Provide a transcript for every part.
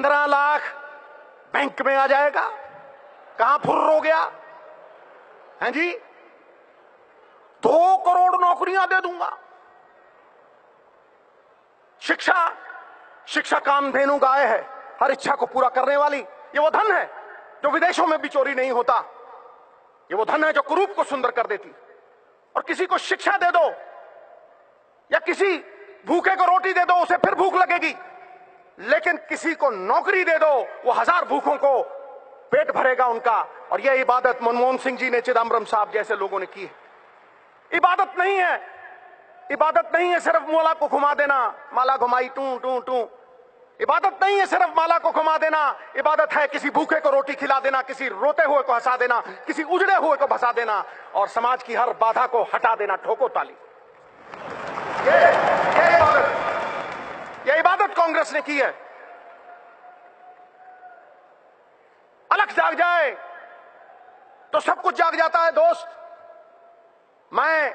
पंद्रह लाख बैंक में आ जाएगा। कहाँ फुर्र हो गया? हैं जी? दो करोड़ नौकरियाँ दे दूँगा। शिक्षा शिक्षा कामधेनु गाय है, हर इच्छा को पूरा करने वाली। ये वो धन है जो विदेशों में भी चोरी नहीं होता। ये वो धन है जो कुरूप को सुंदर कर देती। और किसी को शिक्षा दे दो, या किसी भूखे को रोटी दे दो, उसे फिर भूख लगेगी। लेकिन किसी को नौकरी दे दो, वो हज़ार भूखों को पेट भरेगा उनका। और यह इबादत मनमोहन सिंह जी ने चिदम्बरम साहब जैसे लोगों ने की है। इबादत नहीं है। इबादत नहीं है सिर्फ़ माला को घुमा देना, माला घुमाई, टू टू टू। इबादत नहीं है सिर्फ़ माला को घुमा देना। इबादत है किसी भूखे को रोटी खिला देना, किसी रोते हुए को हंसा देना, किसी उजड़े हुए को भसा देना, और समाज की हर बाधा को हटा देना, ठोको ताली। इबादत कांग्रेस ने की है। अलग जाग जाए तो सब कुछ जाग जाता है, दोस्त। मैं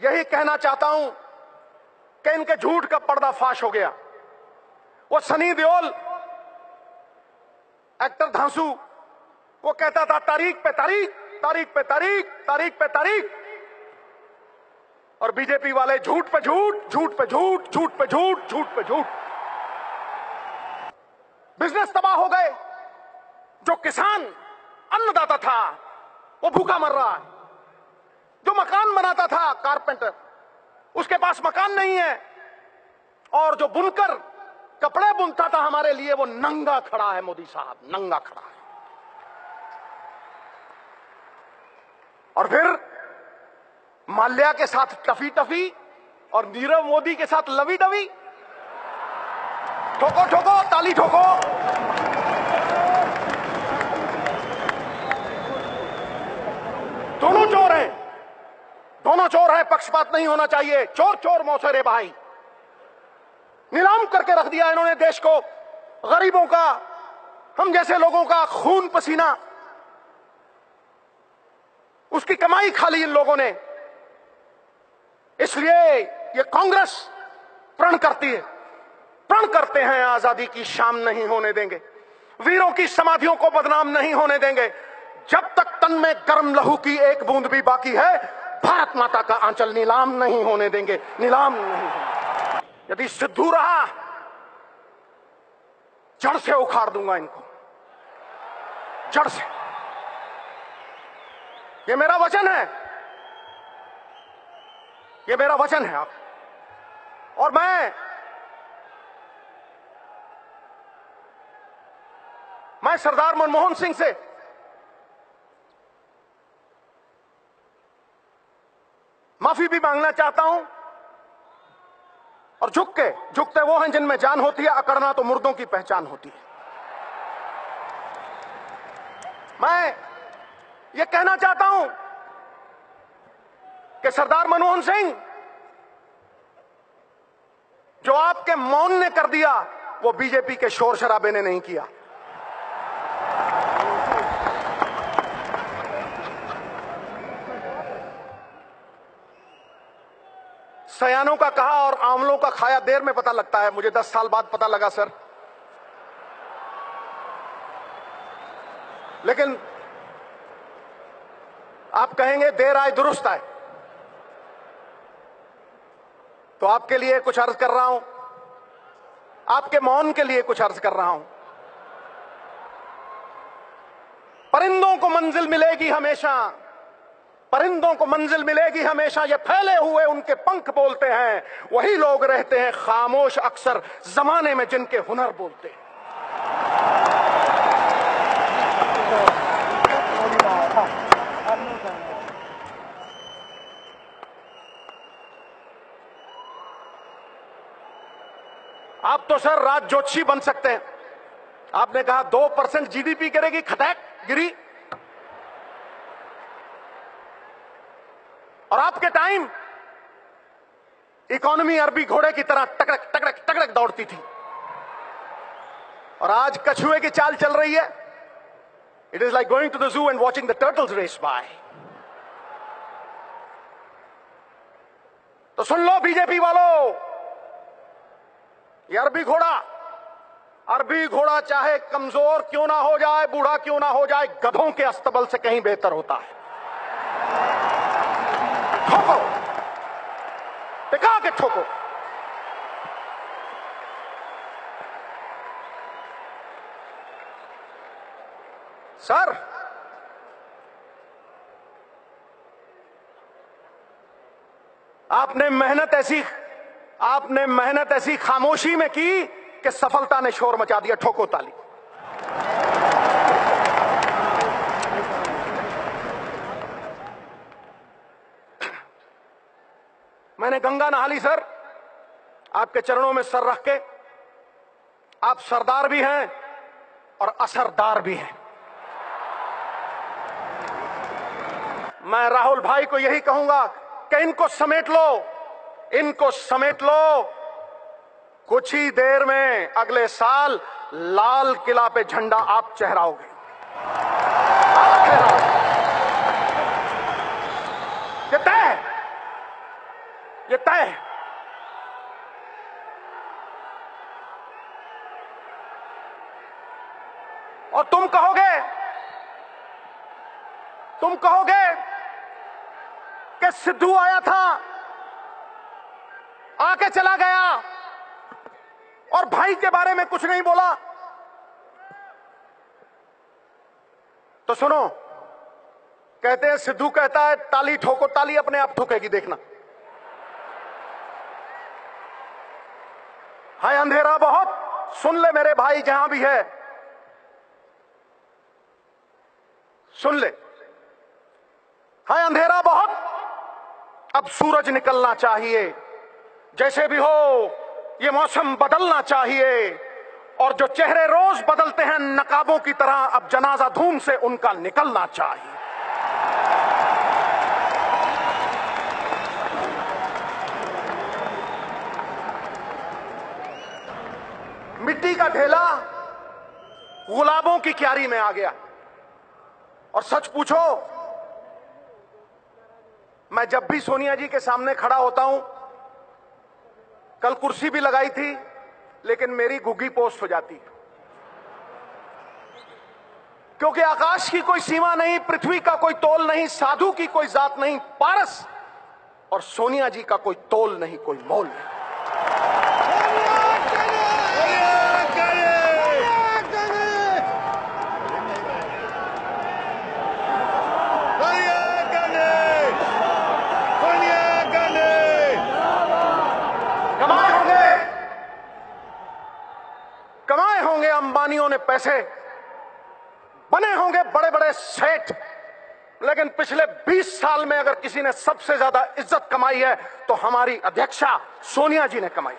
यही कहना चाहता हूँ कि इनके झूठ का पर्दाफाश हो गया। वो सनी देओल, एक्टर धांसू, वो कहता था, तारीख पे तारीख तारीख पे तारीख तारीख पे तारीख। और बीजेपी वाले झूठ पे झूठ झूठ पे झूठ झूठ पे झूठ झूठ पे झूठ। बिज़नेस तबाह हो गए। जो किसान अन्नदाता था, वो भूखा मर रहा है। जो मकान बनाता था, कारपेंटर, उसके पास मकान नहीं है। और जो बुनकर कपड़े बुनता था हमारे लिए, वो नंगा खड़ा है मोदी साहब, नंगा खड़ा है। और फिर माल्या के साथ टफी टफी और नीरव मोदी के साथ लवी डवी। ठोको ठोको, ताली ठोको। दोनों चोर हैं। दोनों चोर हैं, पक्षपात नहीं होना चाहिए। चोर चोर मौसेरे भाई। नीलाम करके रख दिया इन्होंने देश को। गरीबों का, हम जैसे लोगों का खून पसीना। उसकी कमाई खा ली इन लोगों ने। इसलिए ये कांग्रेस प्रण करती है। प्रण करते हैं, आज़ादी की शाम नहीं होने देंगे। वीरों की समाधियों को बदनाम नहीं होने देंगे। जब तक तन में गर्म लहू की एक बूंद भी बाकी है, भारत माता का आंचल नीलाम नहीं होने देंगे। नीलाम नहीं होने यदि सिद्धू रहा, जड़ से उखाड़ दूँगा इनको। जड़ से। ये मेरा वचन है। ये मेरा वचन है आप। और मैं मैं सरदार मनमोहन सिंह से माफ़ी भी मांगना चाहता हूँ। और झुक के, झुकते वो हैं जिनमें जान होती है, अकड़ना तो मुर्दों की पहचान होती है। मैं ये कहना चाहता हूँ कि सरदार मनमोहन सिंह, जो आपके मौन ने कर दिया, वो बीजेपी के शोर शराबे ने नहीं किया। सयानों का कहा और आंवलों का खाया, देर में पता लगता है। मुझे दस साल बाद पता लगा, सर। लेकिन आप कहेंगे, देर आए, दुरुस्त आए। तो आपके लिए कुछ अर्ज़ कर रहा हूँ। आपके मौन के लिए कुछ अर्ज़ कर रहा हूँ। परिंदों को मंजिल मिलेगी हमेशा। परिंदों को मंजिल मिलेगी हमेशा। ये फैले हुए उनके पंख बोलते हैं। वही लोग रहते हैं खामोश अक्सर जमाने में जिनके हुनर बोलते हैं। तो सर राज जोशी बन सकते हैं। आपने कहा दो परसेंट जीडीपी करेगी, खटैक गिरी। और आपके टाइम इकोनॉमी अरबी घोड़े की तरह टकड़क टकड़क टकड़क दौड़ती थी। और आज कछुए की चाल चल रही है। It is like going to the zoo and watching the turtles race bye तो सुन लो, बीजेपी वालों। ये अरबी घोड़ा। अरबी घोड़ा चाहे कमज़ोर क्यों ना हो जाए, बूढ़ा क्यों ना हो जाए, गधों के अस्तबल से कहीं बेहतर होता है। ठोको। टिका के ठोको। सर। आपने मेहनत ऐसी आपने मेहनत ऐसी खामोशी में की कि सफलता ने शोर मचा दिया ठोको ताली। मैंने गंगा नहा ली, सर। आपके चरणों में सर रख के आप सरदार भी हैं और असरदार भी हैं। मैं राहुल भाई को यही कहूँगा कि इनको समेट लो। इनको समेट लो। कुछ ही देर में अगले साल लाल किला पे झंडा आप चहराओगे। ये तय है। ये तय और तुम कहोगे तुम कहोगे कि सिद्धू आया था। आके चला गया। और भाई के बारे में कुछ नहीं बोला। तो सुनो, कहते हैं, सिद्धू कहता है, ताली ठोको, ताली अपने आप ठोकेगी, देखना। हाय, अंधेरा बहुत। सुन ले मेरे भाई, जहाँ भी है। सुन ले। हाय, अंधेरा बहुत। अब सूरज निकलना चाहिए। जैसे भी हो, ये मौसम बदलना चाहिए। और जो चेहरे रोज बदलते हैं, नकाबों की तरह अब जनाजा धूम से उनका निकलना चाहिए। मिट्टी का ढेला गुलाबों की क्यारी में आ गया। और सच पूछो, मैं जब भी सोनिया जी के सामने खड़ा होता हूँ कल कुर्सी भी लगाई थी, लेकिन मेरी गुग्गी पोस्ट हो जाती। क्योंकि आकाश की कोई सीमा नहीं, पृथ्वी का कोई तोल नहीं, साधु की कोई जात नहीं, पारस और सोनिया जी का कोई तोल नहीं, कोई मोल नहीं कमाए होंगे कमाए होंगे अंबानियों ने पैसे, बने होंगे बड़े बड़े सेठ। लेकिन पिछले 20 साल में अगर किसी ने सबसे ज़्यादा इज़्ज़त कमाई है तो हमारी अध्यक्षा सोनिया जी ने कमाई।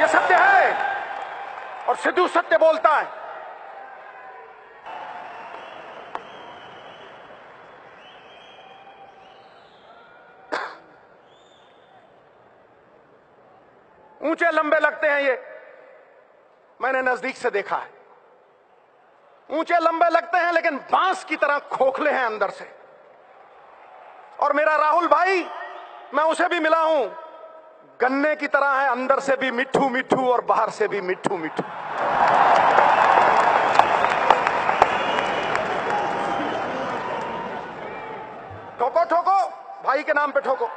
ये सत्य है, और सिद्धू सत्य बोलता है। ऊँचे लंबे लगते हैं ये। मैंने नज़दीक से देखा है। ऊँचे लंबे लगते हैं, लेकिन बाँस की तरह खोखले हैं अंदर से। और मेरा राहुल भाई, मैं उसे भी मिला हूँ। गन्ने की तरह है, अंदर से भी मिठू मिठू और बाहर से भी मिठू मिठू। ठोको ठोको, भाई के नाम पे ठोको।